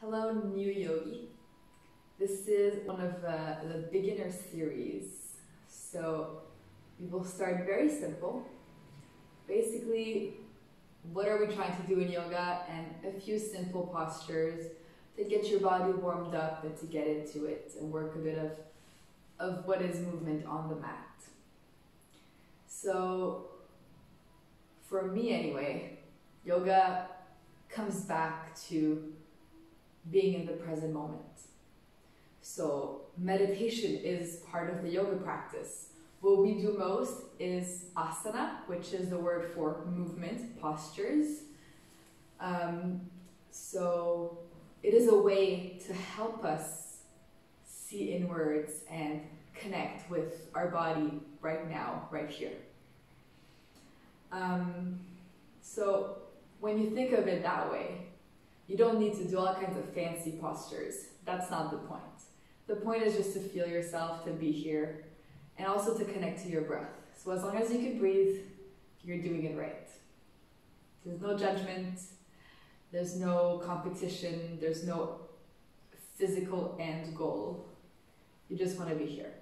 Hello, new yogi. This is one of uh, the beginner series. So we will start very simple. Basically, what are we trying to do in yoga and a few simple postures to get your body warmed up and to get into it and work a bit of, of what is movement on the mat. So for me anyway, yoga comes back to being in the present moment. So, meditation is part of the yoga practice. What we do most is asana, which is the word for movement, postures. Um, so, it is a way to help us see inwards and connect with our body right now, right here. Um, so, when you think of it that way, you don't need to do all kinds of fancy postures. That's not the point. The point is just to feel yourself, to be here, and also to connect to your breath. So as long as you can breathe, you're doing it right. There's no judgment, there's no competition, there's no physical end goal. You just want to be here.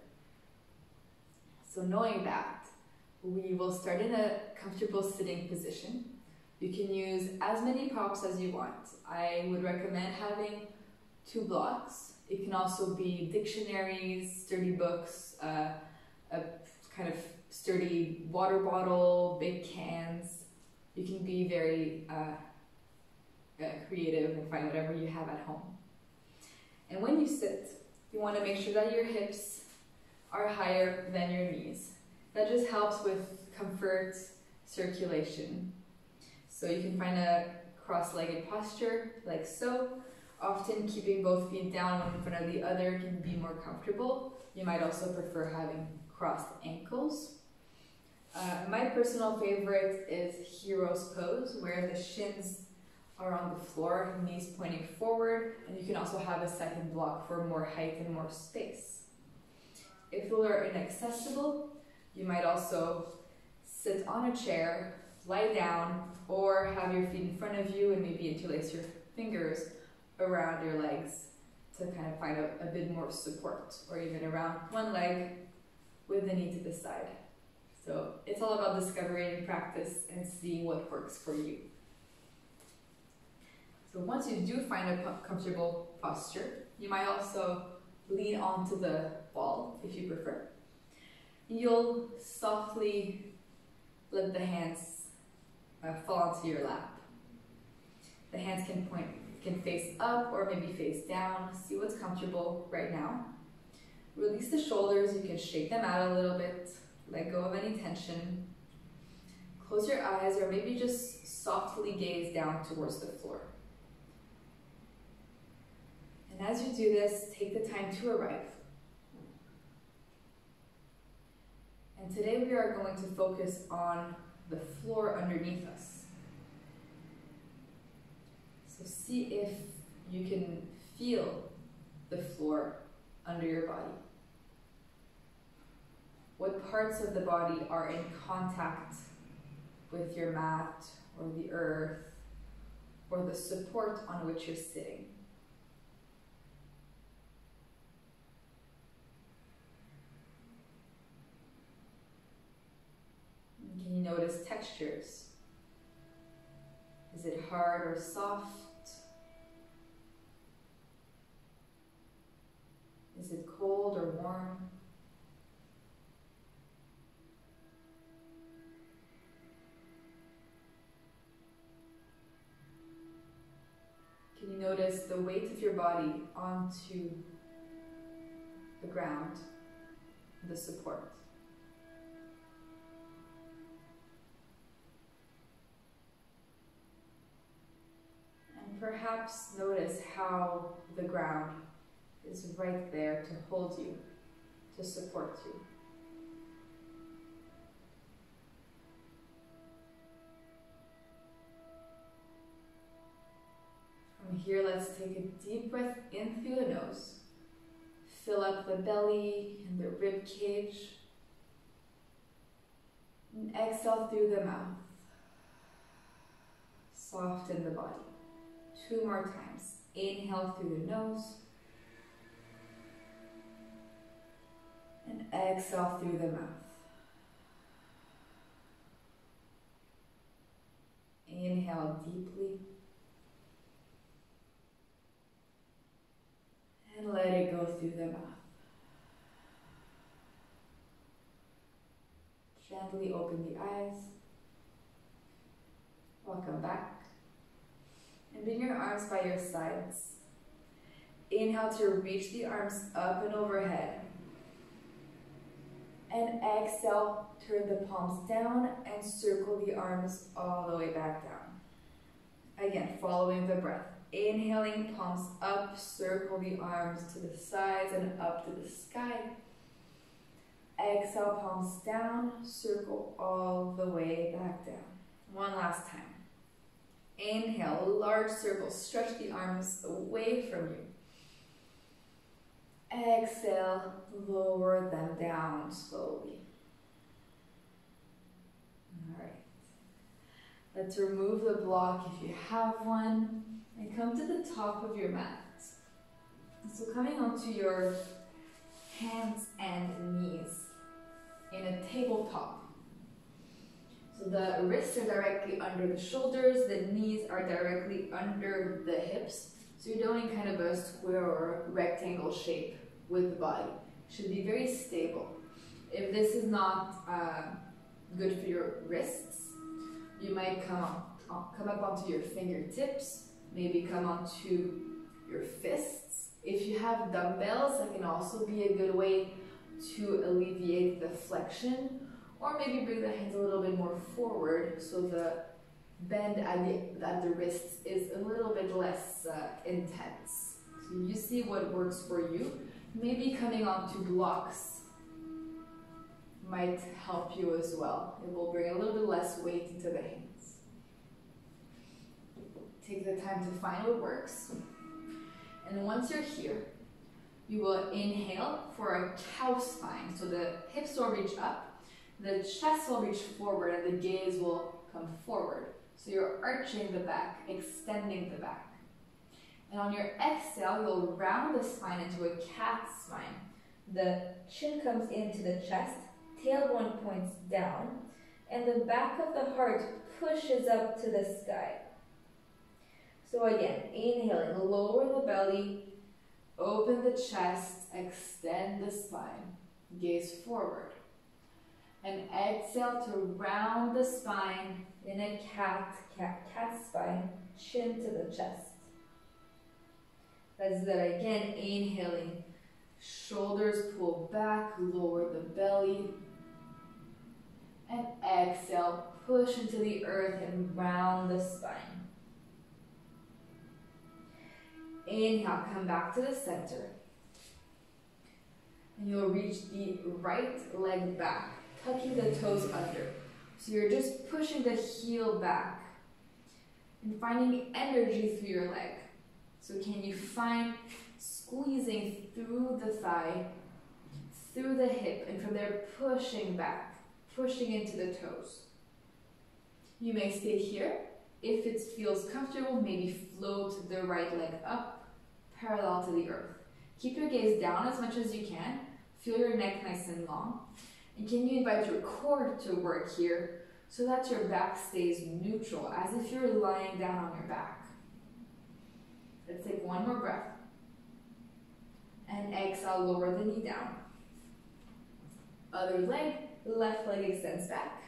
So knowing that, we will start in a comfortable sitting position. You can use as many props as you want. I would recommend having two blocks. It can also be dictionaries, sturdy books, uh, a kind of sturdy water bottle, big cans. You can be very uh, uh, creative and find whatever you have at home. And when you sit, you want to make sure that your hips are higher than your knees. That just helps with comfort, circulation. So you can find a cross-legged posture like so. Often keeping both feet down one in front of the other can be more comfortable. You might also prefer having crossed ankles. Uh, my personal favorite is hero's pose, where the shins are on the floor, knees pointing forward, and you can also have a second block for more height and more space. If you are inaccessible, you might also sit on a chair lie down or have your feet in front of you and maybe interlace your fingers around your legs to kind of find a, a bit more support or even around one leg with the knee to the side. So it's all about discovering practice and seeing what works for you. So once you do find a comfortable posture, you might also lean onto the wall if you prefer. You'll softly let the hands uh, fall onto your lap. The hands can point, can face up or maybe face down. See what's comfortable right now. Release the shoulders. You can shake them out a little bit. Let go of any tension. Close your eyes or maybe just softly gaze down towards the floor. And as you do this, take the time to arrive. And today we are going to focus on the floor underneath us. So see if you can feel the floor under your body. What parts of the body are in contact with your mat or the earth or the support on which you're sitting? Can you textures? Is it hard or soft? Is it cold or warm? Can you notice the weight of your body onto the ground, the support? Perhaps notice how the ground is right there to hold you, to support you. From here, let's take a deep breath in through the nose. Fill up the belly and the rib cage. And exhale through the mouth. Soften the body. Two more times. Inhale through the nose. And exhale through the mouth. Inhale deeply. And let it go through the mouth. Gently open the eyes. Welcome back. Bring your arms by your sides. Inhale to reach the arms up and overhead. And exhale, turn the palms down and circle the arms all the way back down. Again, following the breath. Inhaling, palms up, circle the arms to the sides and up to the sky. Exhale, palms down, circle all the way back down. One last time. Inhale, large circle, stretch the arms away from you. Exhale, lower them down slowly. All right. Let's remove the block if you have one and come to the top of your mat. So coming onto your hands and knees in a tabletop. So the wrists are directly under the shoulders, the knees are directly under the hips. So you're doing kind of a square or rectangle shape with the body. Should be very stable. If this is not uh, good for your wrists, you might come up, come up onto your fingertips, maybe come onto your fists. If you have dumbbells, that can also be a good way to alleviate the flexion or maybe bring the hands a little bit more forward so the bend at the, at the wrists is a little bit less uh, intense. So you see what works for you. Maybe coming onto blocks might help you as well. It will bring a little bit less weight into the hands. Take the time to find what works. And once you're here, you will inhale for a cow spine. So the hips will reach up, the chest will reach forward, and the gaze will come forward. So you're arching the back, extending the back. And on your exhale, you'll round the spine into a cat spine. The chin comes into the chest, tailbone points down, and the back of the heart pushes up to the sky. So again, inhaling, lower the belly, Open the chest, extend the spine, gaze forward. And exhale to round the spine in a cat, cat, cat spine, chin to the chest. Let's do that again, inhaling. Shoulders pull back, lower the belly. And exhale, push into the earth and round the spine. Inhale, come back to the center. And you'll reach the right leg back, tucking the toes under. So you're just pushing the heel back and finding energy through your leg. So can you find squeezing through the thigh, through the hip, and from there pushing back, pushing into the toes. You may stay here. If it feels comfortable, maybe float the right leg up parallel to the earth. Keep your gaze down as much as you can. Feel your neck nice and long. And can you invite your core to work here so that your back stays neutral, as if you're lying down on your back. Let's take one more breath. And exhale, lower the knee down. Other leg, left leg extends back.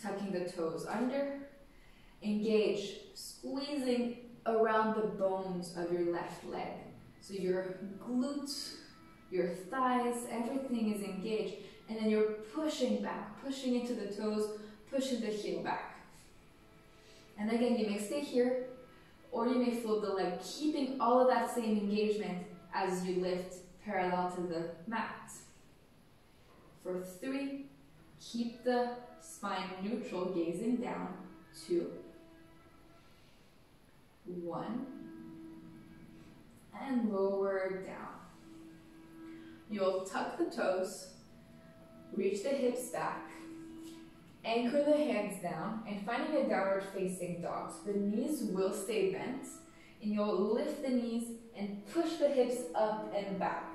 Tucking the toes under. Engage, squeezing around the bones of your left leg. So your glutes, your thighs, everything is engaged. And then you're pushing back, pushing into the toes, pushing the heel back. And again, you may stay here, or you may float the leg, keeping all of that same engagement as you lift parallel to the mat. For three, keep the spine neutral, gazing down. Two, one, and lower down. You'll tuck the toes, reach the hips back, anchor the hands down, and finding a downward facing dog. So the knees will stay bent. And you'll lift the knees and push the hips up and back.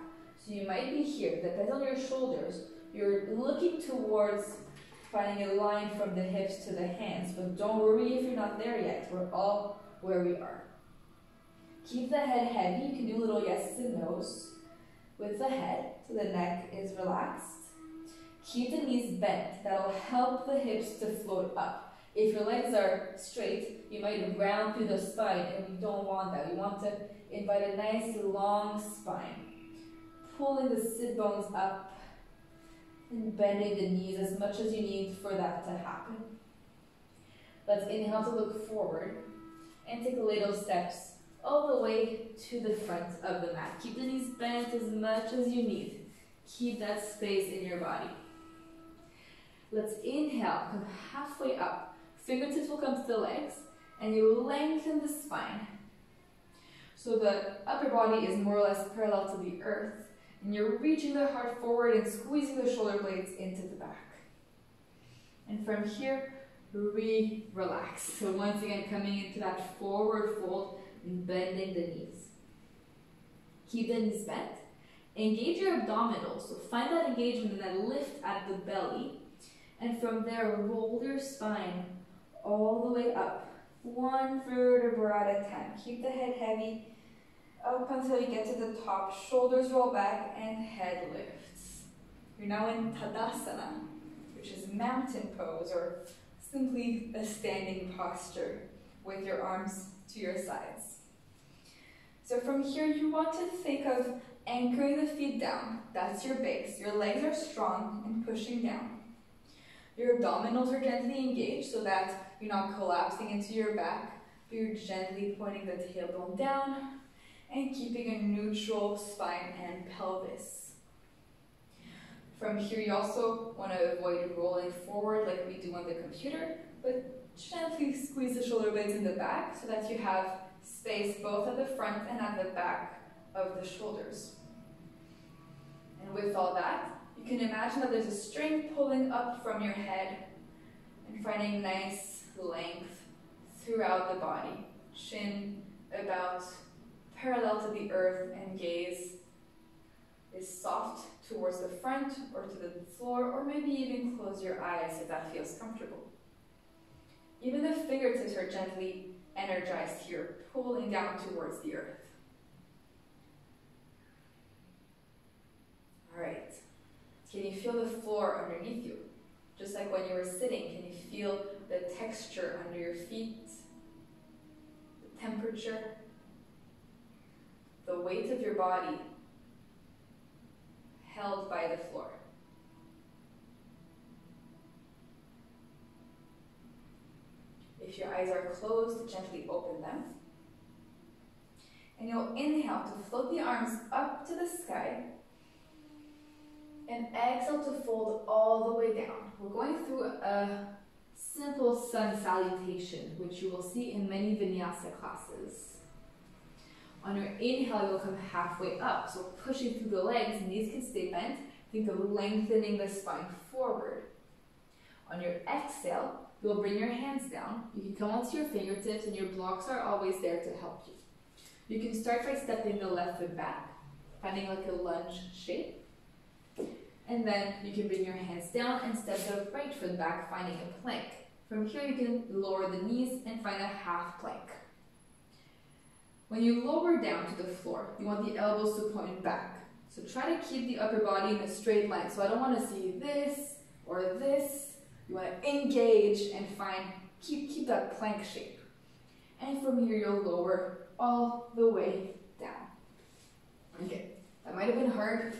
So you might be here, depends on your shoulders. You're looking towards finding a line from the hips to the hands, but don't worry if you're not there yet. We're all where we are. Keep the head heavy. You can do little yeses and nos with the head so the neck is relaxed. Keep the knees bent. That'll help the hips to float up. If your legs are straight, you might round through the spine, and we don't want that. We want to invite a nice long spine. Pulling the sit bones up and bending the knees as much as you need for that to happen. Let's inhale to look forward and take little steps all the way to the front of the mat. Keep the knees bent as much as you need. Keep that space in your body. Let's inhale, come halfway up. Fingertips will come to the legs, and you lengthen the spine. So the upper body is more or less parallel to the earth, and you're reaching the heart forward and squeezing the shoulder blades into the back. And from here, re-relax. So once again, coming into that forward fold and bending the knees. Keep the knees bent. Engage your abdominals. So find that engagement and that lift at the belly. And from there, roll your spine all the way up. One vertebra at a time. Keep the head heavy up until you get to the top. Shoulders roll back and head lifts. You're now in Tadasana, which is mountain pose or simply a standing posture with your arms to your sides. So from here, you want to think of anchoring the feet down. That's your base. Your legs are strong and pushing down. Your abdominals are gently engaged so that you're not collapsing into your back, but you're gently pointing the tailbone down and keeping a neutral spine and pelvis. From here, you also want to avoid rolling forward like we do on the computer, but gently squeeze the shoulder blades in the back so that you have space both at the front and at the back of the shoulders. And with all that, can imagine that there's a string pulling up from your head and finding nice length throughout the body. Chin about parallel to the earth and gaze is soft towards the front or to the floor, or maybe even close your eyes if that feels comfortable. Even the fingertips are gently energized here, pulling down towards the earth. All right. Can you feel the floor underneath you? Just like when you were sitting, can you feel the texture under your feet? The temperature? The weight of your body held by the floor. If your eyes are closed, gently open them. And you'll inhale to float the arms up to the sky. And exhale to fold all the way down. We're going through a simple sun salutation, which you will see in many vinyasa classes. On your inhale, you'll come halfway up. So pushing through the legs, knees can stay bent. Think of lengthening the spine forward. On your exhale, you'll bring your hands down. You can come onto your fingertips and your blocks are always there to help you. You can start by stepping the left foot back, finding like a lunge shape. And then you can bring your hands down and step the right foot back, finding a plank. From here, you can lower the knees and find a half plank. When you lower down to the floor, you want the elbows to point back. So try to keep the upper body in a straight line. So I don't want to see this or this. You want to engage and find, keep, keep that plank shape. And from here, you'll lower all the way down. Okay, that might have been hard,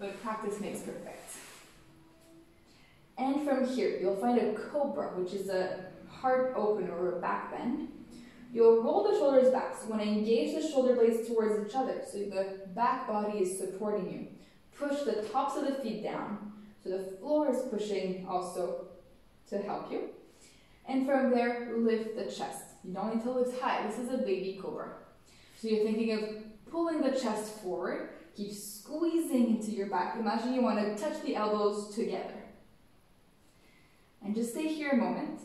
but practice makes perfect. And from here, you'll find a cobra, which is a heart opener or a back bend. You'll roll the shoulders back, so you want to engage the shoulder blades towards each other, so the back body is supporting you. Push the tops of the feet down, so the floor is pushing also to help you. And from there, lift the chest. You don't need to lift high. This is a baby cobra. So you're thinking of pulling the chest forward. Keep squeezing into your back. Imagine you want to touch the elbows together. And just stay here a moment.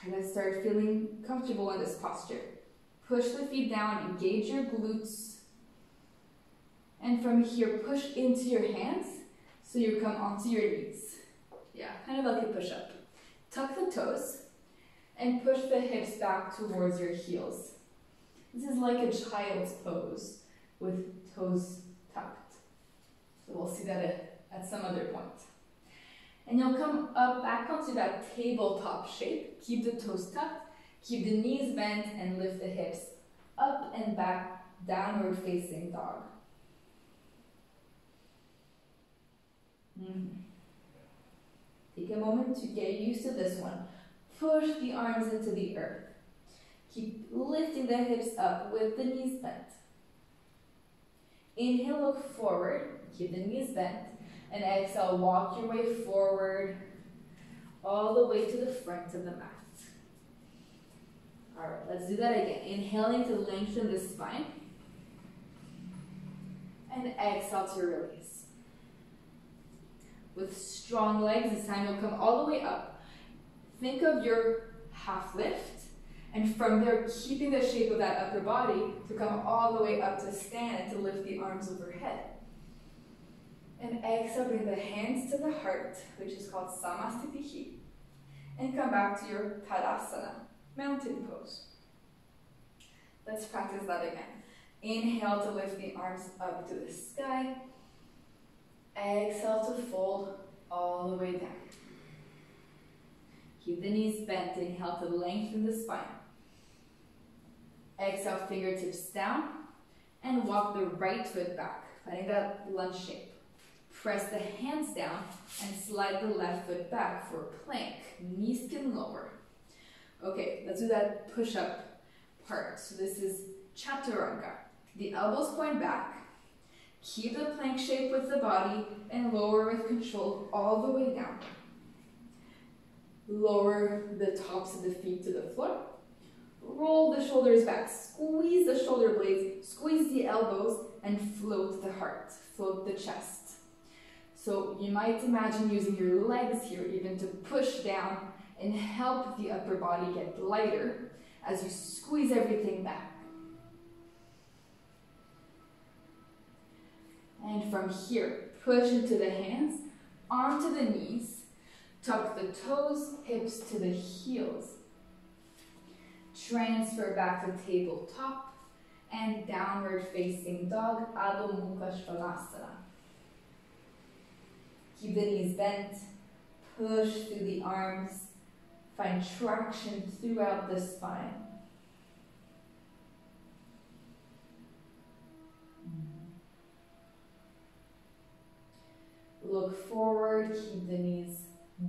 Try to start feeling comfortable in this posture. Push the feet down, engage your glutes. And from here, push into your hands so you come onto your knees. Yeah, kind of like a push up. Tuck the toes and push the hips back towards your heels. This is like a child's pose with toes. So we'll see that at, some other point. And you'll come up back onto that tabletop shape. Keep the toes tucked, keep the knees bent, and lift the hips up and back, downward facing dog. Mm. Take a moment to get used to this one. Push the arms into the earth. Keep lifting the hips up with the knees bent. Inhale, look forward. Keep the knees bent. And exhale, walk your way forward all the way to the front of the mat. All right, let's do that again. Inhaling to lengthen the spine. And exhale to release. With strong legs, this time you'll come all the way up. Think of your half lift. And from there, keeping the shape of that upper body to come all the way up to stand and to lift the arms overhead. And exhale, bring the hands to the heart, which is called Samasthiti. And come back to your Tadasana, mountain pose. Let's practice that again. Inhale to lift the arms up to the sky. Exhale to fold all the way down. Keep the knees bent. Inhale to lengthen the spine. Exhale, fingertips down. And walk the right foot back, finding that lunge shape. Press the hands down and slide the left foot back for plank. Knees can lower. Okay, let's do that push-up part. So this is chaturanga. The elbows point back. Keep the plank shape with the body and lower with control all the way down. Lower the tops of the feet to the floor. Roll the shoulders back. Squeeze the shoulder blades. Squeeze the elbows and float the heart. Float the chest. So you might imagine using your legs here even to push down and help the upper body get lighter as you squeeze everything back. And from here, push into the hands, onto the knees, tuck the toes, hips to the heels. Transfer back to tabletop and downward facing dog, Adho Mukha Svanasana. Keep the knees bent, push through the arms, find traction throughout the spine. Look forward, keep the knees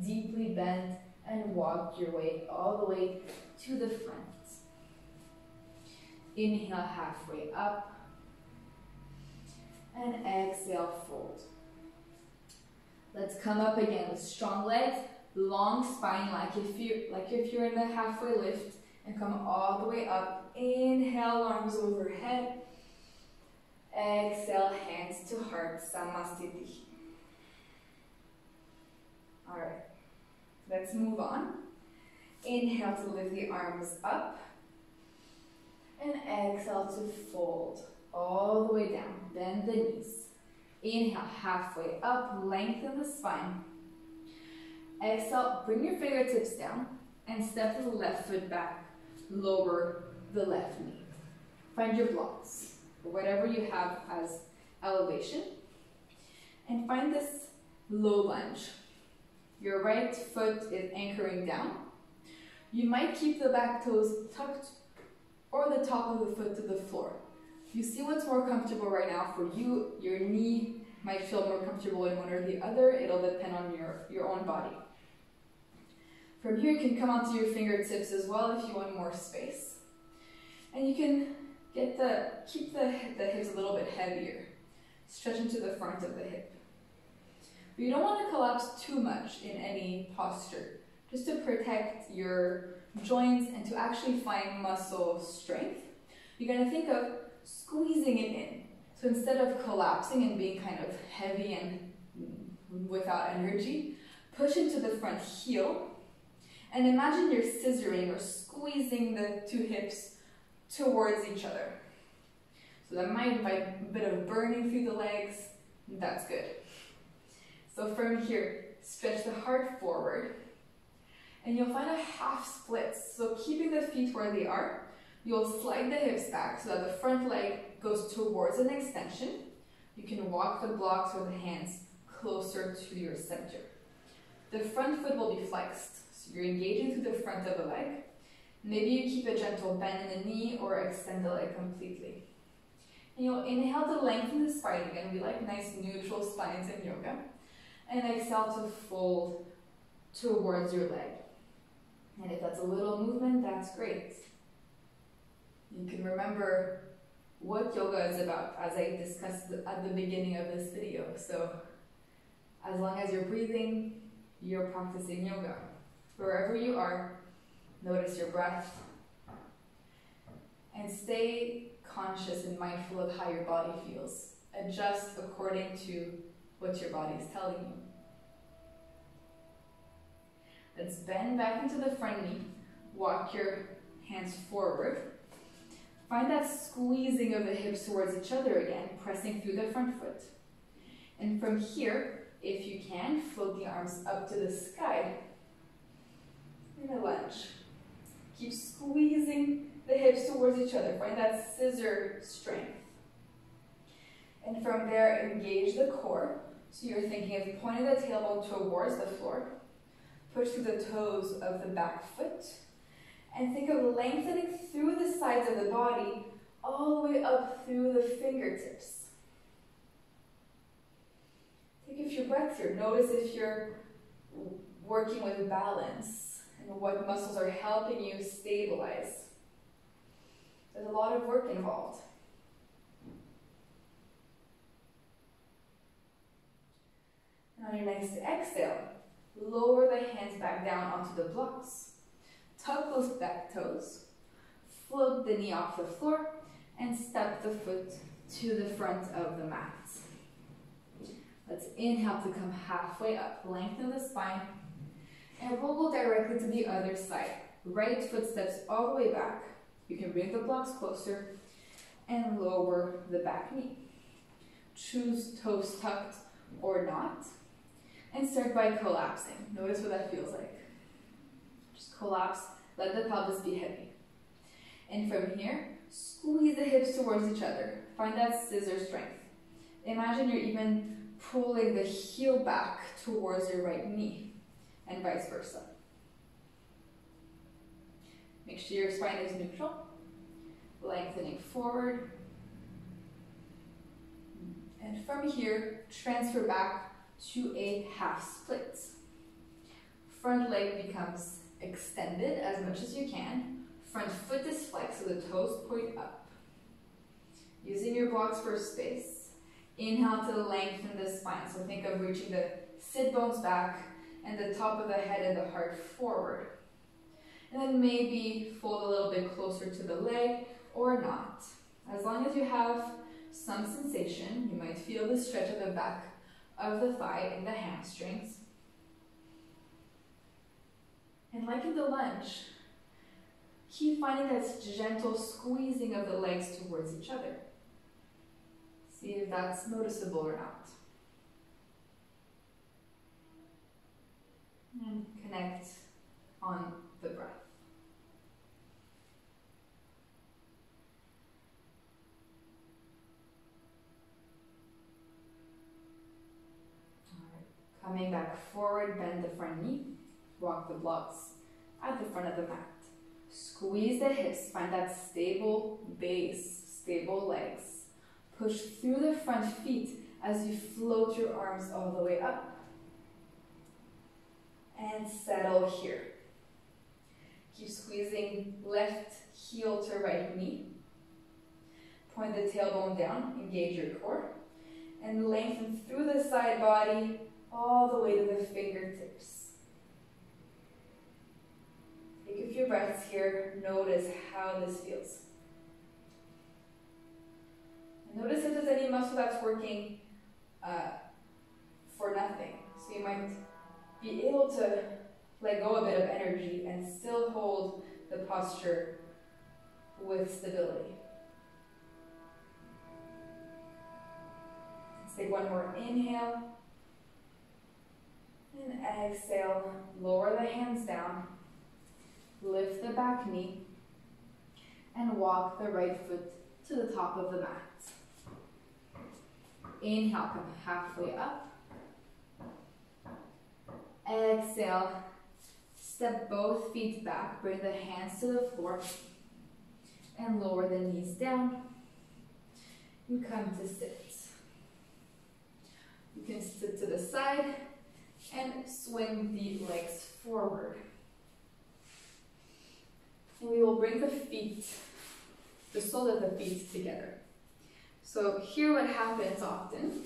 deeply bent, and walk your way all the way to the front. Inhale halfway up, and exhale, fold. Let's come up again with strong legs, long spine, like if you like if you're in the halfway lift, and come all the way up. Inhale, arms overhead. Exhale, hands to heart, Samasthiti. All right, let's move on. Inhale to lift the arms up. And exhale to fold all the way down. Bend the knees. Inhale, halfway up, lengthen the spine. Exhale, bring your fingertips down and step the left foot back. Lower the left knee. Find your blocks, whatever you have as elevation. And find this low lunge. Your right foot is anchoring down. You might keep the back toes tucked or the top of the foot to the floor. You see what's more comfortable right now for you. Your knee might feel more comfortable in one or the other. It'll depend on your, your own body. From here, you can come onto your fingertips as well if you want more space. And you can get the, keep the, the hips a little bit heavier. Stretch into the front of the hip. But you don't want to collapse too much in any posture, just to protect your joints and to actually find muscle strength. You're going to think of squeezing it in. So instead of collapsing and being kind of heavy and without energy, push into the front heel and imagine you're scissoring or squeezing the two hips towards each other. So that might invite a bit of burning through the legs. That's good. So from here, stretch the heart forward. And you'll find a half split. So keeping the feet where they are, you'll slide the hips back so that the front leg goes towards an extension. You can walk the blocks with the hands closer to your center. The front foot will be flexed. So you're engaging through the front of the leg. Maybe you keep a gentle bend in the knee or extend the leg completely. And you'll inhale to lengthen the spine again. We like nice neutral spines in yoga. And exhale to fold towards your leg. And if that's a little movement, that's great. You can remember what yoga is about as I discussed at the beginning of this video. So as long as you're breathing, you're practicing yoga. Wherever you are, notice your breath and stay conscious and mindful of how your body feels. Adjust according to what your body is telling you. Let's bend back into the front knee. Walk your hands forward. Find that squeezing of the hips towards each other again, pressing through the front foot. And from here, if you can, float the arms up to the sky in a lunge. Keep squeezing the hips towards each other. Find that scissor strength. And from there, engage the core. So you're thinking of pointing the tailbone towards the floor. Push through the toes of the back foot. And think of lengthening through the sides of the body all the way up through the fingertips. Take a few breaths here. Notice if you're working with balance and what muscles are helping you stabilize. There's a lot of work involved. And on your next exhale, lower the hands back down onto the blocks. Those back toes. Float the knee off the floor and step the foot to the front of the mat. Let's inhale to come halfway up. Lengthen the spine. And roll directly to the other side. Right foot steps all the way back. You can bring the blocks closer and lower the back knee. Choose toes tucked or not. And start by collapsing. Notice what that feels like. Just collapse, let the pelvis be heavy. And from here, squeeze the hips towards each other. Find that scissor strength. Imagine you're even pulling the heel back towards your right knee and vice versa. Make sure your spine is neutral. Lengthening forward. And from here, transfer back to a half split. Front leg becomes extended as much as you can. Front foot is flexed so the toes point up. Using your blocks for space. Inhale to lengthen the spine. So think of reaching the sit bones back and the top of the head and the heart forward. And then maybe fold a little bit closer to the leg or not. As long as you have some sensation, you might feel the stretch of the back of the thigh and the hamstrings. And like in the lunge, keep finding that gentle squeezing of the legs towards each other. See if that's noticeable or not. And connect on the breath. Coming back forward, bend the front knee, walk the blocks at the front of the mat. Squeeze the hips, find that stable base, stable legs. Push through the front feet as you float your arms all the way up. And settle here. Keep squeezing left heel to right knee. Point the tailbone down, engage your core. And lengthen through the side body all the way to the fingertips. A few breaths here. Notice how this feels. Notice if there's any muscle that's working uh, for nothing. So you might be able to let go a bit of energy and still hold the posture with stability. Let's take one more inhale. And exhale, lower the hands down. Lift the back knee. And walk the right foot to the top of the mat. Inhale, come halfway up. Exhale, step both feet back, bring the hands to the floor, and lower the knees down. You come to sit. You can sit to the side and swing the legs forward. And we will bring the feet, the sole of the feet together. So here what happens often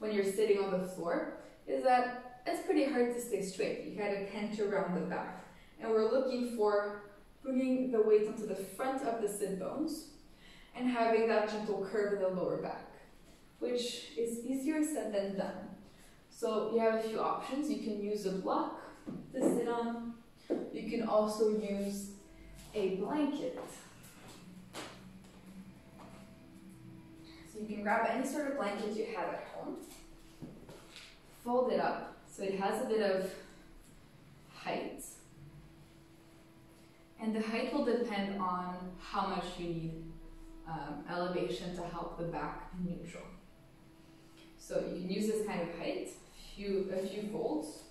when you're sitting on the floor is that it's pretty hard to stay straight. You kind of hinge around the back. And we're looking for bringing the weight onto the front of the sit bones and having that gentle curve in the lower back, which is easier said than done. So you have a few options. You can use a block to sit on. You can also use a blanket. So you can grab any sort of blanket you have at home, fold it up so it has a bit of height. And the height will depend on how much you need um, elevation to help the back neutral. So you can use this kind of height, few, a few folds.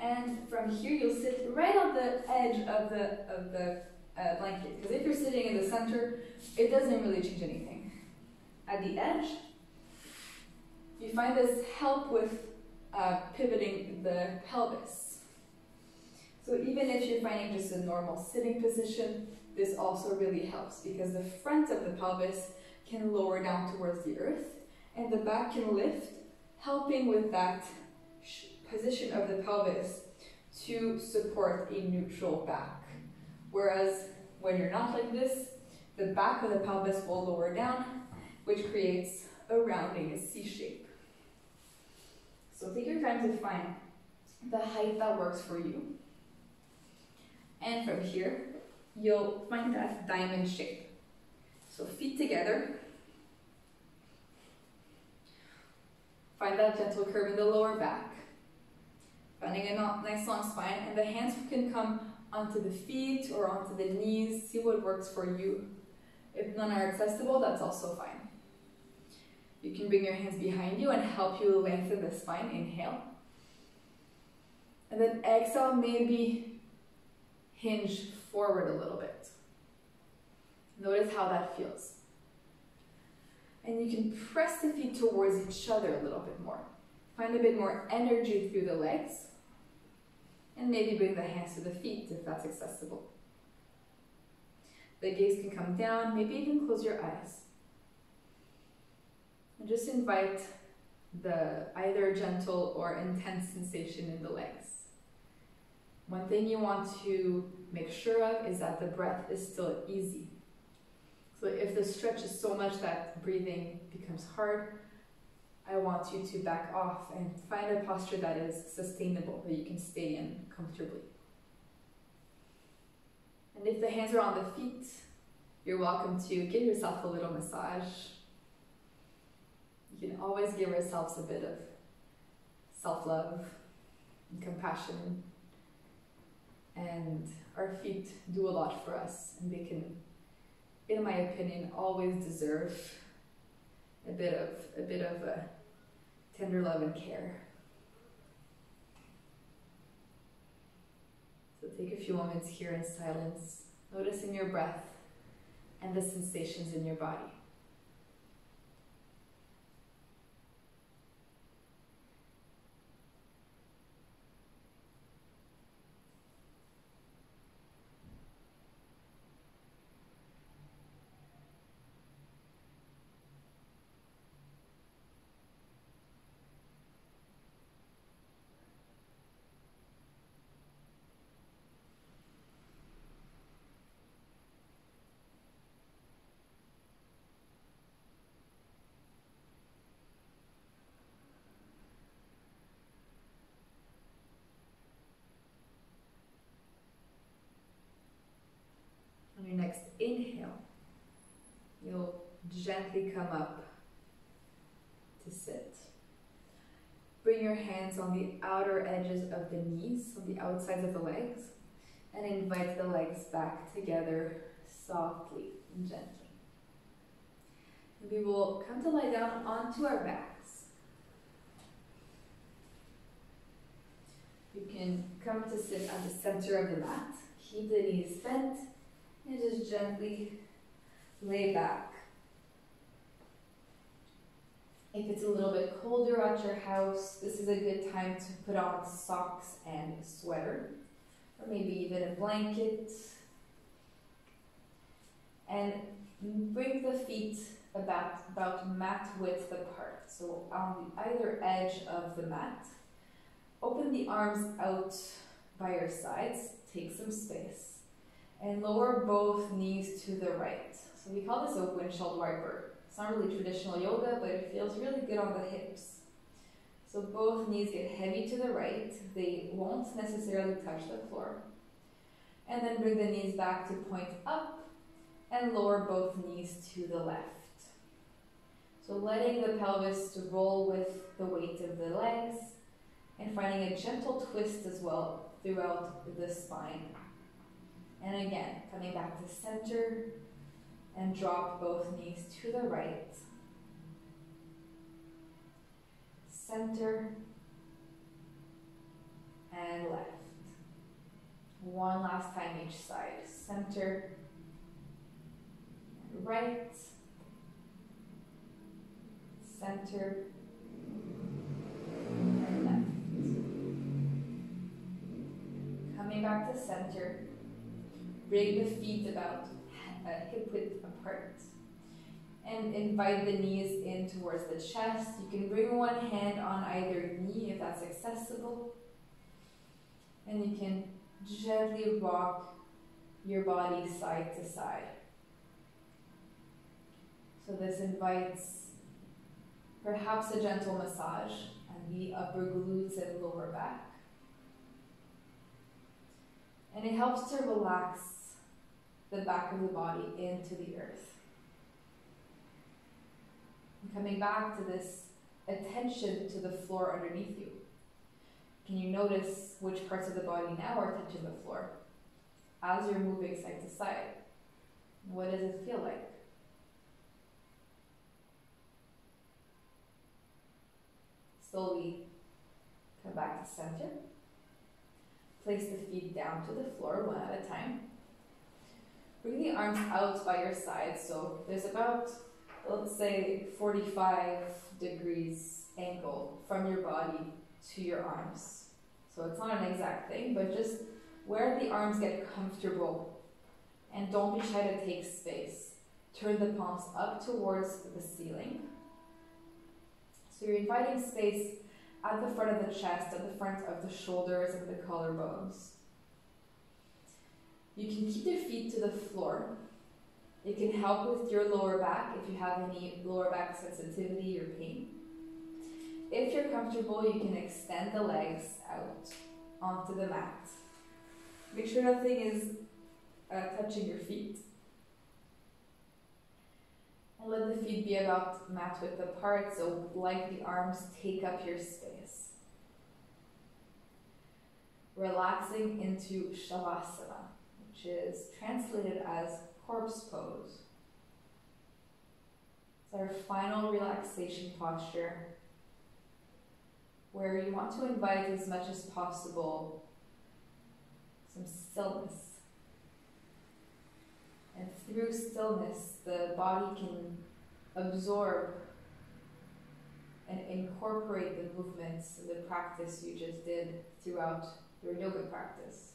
And from here you'll sit right on the edge of the, of the uh, blanket. Because if you're sitting in the center, it doesn't really change anything. At the edge, you find this help with uh, pivoting the pelvis. So even if you're finding just a normal sitting position, this also really helps because the front of the pelvis can lower down towards the earth and the back can lift, helping with that position of the pelvis to support a neutral back. Whereas when you're not like this, the back of the pelvis will lower down, which creates a rounding, a C shape. So take your time to find the height that works for you. And from here, you'll find that diamond shape. So feet together. Find that gentle curve in the lower back. Finding a nice long spine, and the hands can come onto the feet or onto the knees. See what works for you. If none are accessible, that's also fine. You can bring your hands behind you and help you lengthen the spine. Inhale. And then exhale, maybe hinge forward a little bit. Notice how that feels. And you can press the feet towards each other a little bit more. Find a bit more energy through the legs. And maybe bring the hands to the feet if that's accessible. The gaze can come down, maybe even close your eyes. And just invite the either gentle or intense sensation in the legs. One thing you want to make sure of is that the breath is still easy. So if the stretch is so much that breathing becomes hard, I want you to back off and find a posture that is sustainable, that you can stay in comfortably. And if the hands are on the feet, you're welcome to give yourself a little massage you can always give ourselves a bit of self love and compassion. And our feet do a lot for us, and they can, in my opinion, always deserve a bit of a bit of a tender love and care. So take a few moments here in silence, noticing your breath and the sensations in your body. Gently come up to sit. Bring your hands on the outer edges of the knees, on the outsides of the legs, and invite the legs back together softly and gently. And we will come to lie down onto our backs. You can come to sit at the center of the mat. Keep the knees bent and just gently lay back. If it's a little bit colder at your house, this is a good time to put on socks and a sweater, or maybe even a blanket. And bring the feet about, about mat width apart, so on the either edge of the mat. Open the arms out by your sides, take some space, and lower both knees to the right. So we call this a windshield wiper. It's not really traditional yoga, but it feels really good on the hips. So both knees get heavy to the right. They won't necessarily touch the floor. And then bring the knees back to point up and lower both knees to the left. So letting the pelvis to roll with the weight of the legs and finding a gentle twist as well throughout the spine. And again, coming back to center and drop both knees to the right. Center and left. One last time each side. Center and right. Center and left. Coming back to center. Bring the feet about uh, hip width apart. And invite the knees in towards the chest. You can bring one hand on either knee if that's accessible. And you can gently rock your body side to side. So this invites perhaps a gentle massage on the upper glutes and lower back. And it helps to relax the back of the body into the earth. And coming back to this attention to the floor underneath you. Can you notice which parts of the body now are touching the floor as you're moving side to side? What does it feel like? Slowly come back to center. Place the feet down to the floor one at a time. Bring the arms out by your side. So there's about, let's say, 45 degrees angle from your body to your arms. So it's not an exact thing, but just where the arms get comfortable. And don't be shy to take space. Turn the palms up towards the ceiling. So you're inviting space at the front of the chest, at the front of the shoulders and the collarbones. You can keep your feet to the floor. It can help with your lower back if you have any lower back sensitivity or pain. If you're comfortable, you can extend the legs out onto the mat. Make sure nothing is uh, touching your feet. And let the feet be about mat width apart, so like the arms take up your space. Relaxing into Shavasana which is translated as corpse pose. It's our final relaxation posture where you want to invite as much as possible some stillness. And through stillness, the body can absorb and incorporate the movements, the practice you just did throughout your yoga practice.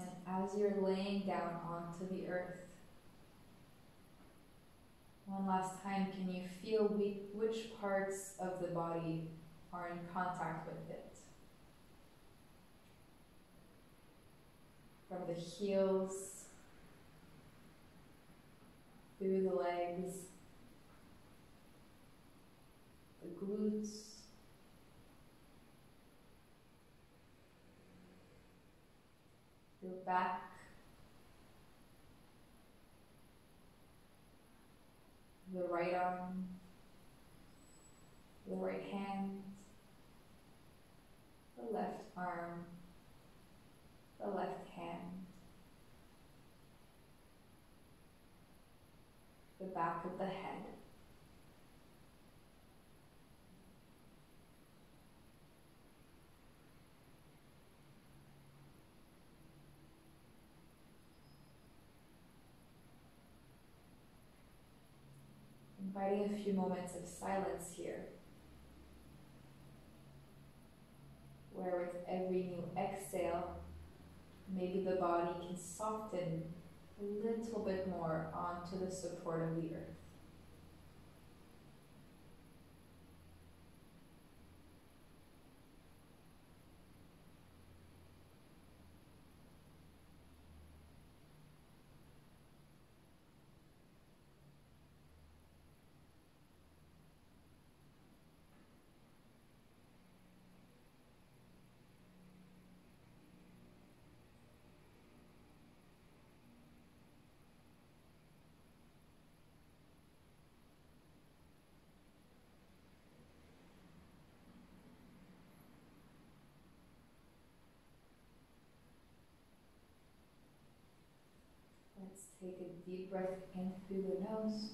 And as you're laying down onto the earth, one last time, can you feel which parts of the body are in contact with it? From the heels, through the legs, the glutes, your back, the right arm, the right hand, the left arm, the left hand, the back of the head. Inviting a few moments of silence here. Where with every new exhale, maybe the body can soften a little bit more onto the support of the earth. Let's take a deep breath in through the nose.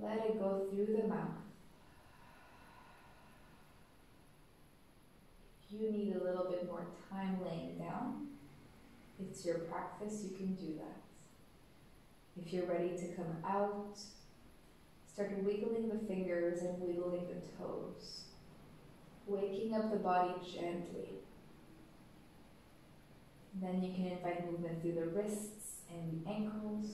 Let it go through the mouth. If you need a little bit more time laying down, it's your practice, you can do that. If you're ready to come out, start wiggling the fingers and wiggling the toes, waking up the body gently. Then you can invite movement through the wrists and the ankles.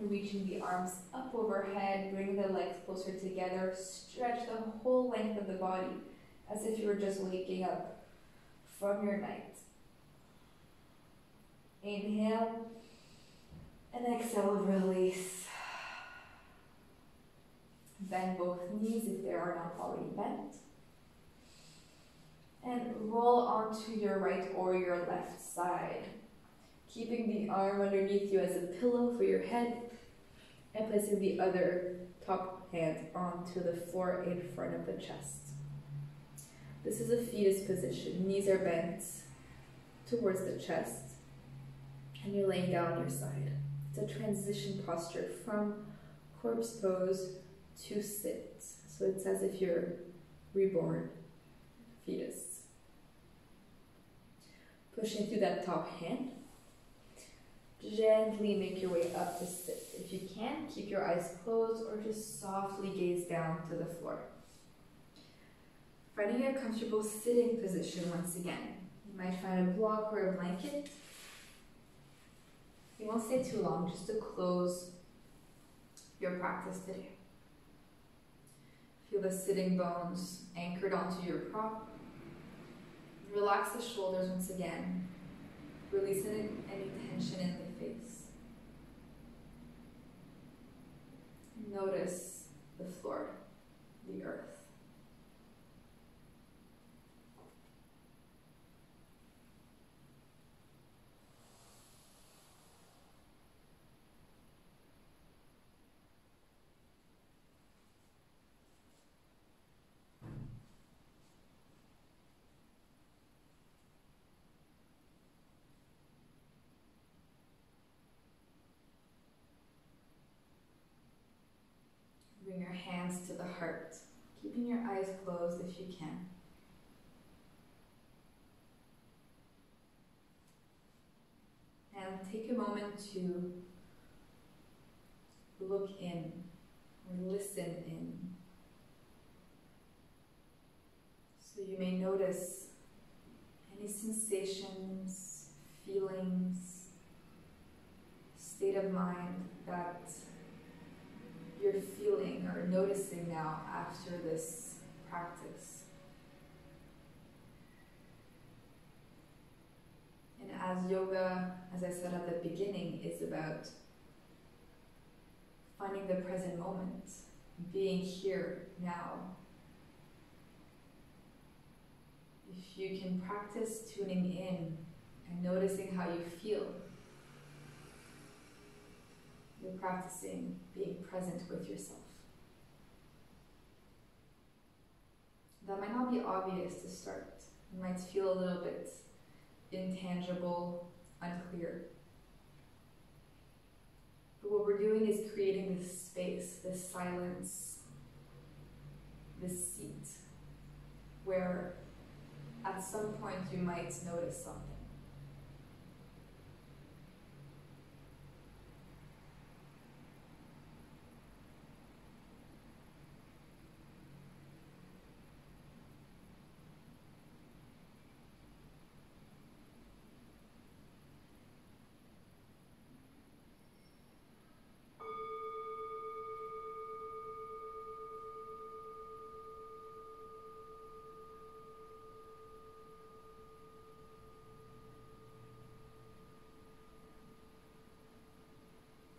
And reaching the arms up overhead, bring the legs closer together, stretch the whole length of the body as if you were just waking up from your night. Inhale and exhale, release. Bend both knees if they are not already bent. And roll onto your right or your left side. Keeping the arm underneath you as a pillow for your head and placing the other top hand onto the floor in front of the chest. This is a fetus position. Knees are bent towards the chest and you're laying down on your side. It's a transition posture from corpse pose to sit. So it's as if you're reborn, fetus. Pushing through that top hand. Gently make your way up to sit. If you can, keep your eyes closed or just softly gaze down to the floor. Finding a comfortable sitting position once again. You might find a block or a blanket. You won't stay too long, just to close your practice today. Feel the sitting bones anchored onto your prop. Relax the shoulders once again. Release any, any tension in the face. Notice the floor, the earth. Bring your hands to the heart, keeping your eyes closed if you can. And take a moment to look in or listen in. So you may notice any sensations, feelings, state of mind that you're feeling or noticing now after this practice. And as yoga, as I said at the beginning, is about finding the present moment, being here now. If you can practice tuning in and noticing how you feel, you're practicing being present with yourself. That might not be obvious to start. It might feel a little bit intangible, unclear. But what we're doing is creating this space, this silence, this seat, where at some point you might notice something.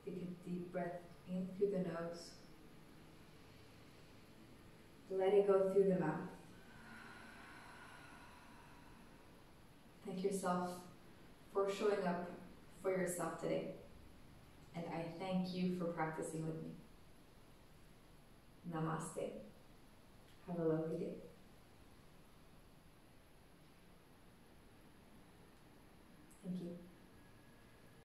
Take a deep breath in through the nose. Let it go through the mouth. Thank yourself for showing up for yourself today. And I thank you for practicing with me. Namaste. Have a lovely day. Thank you.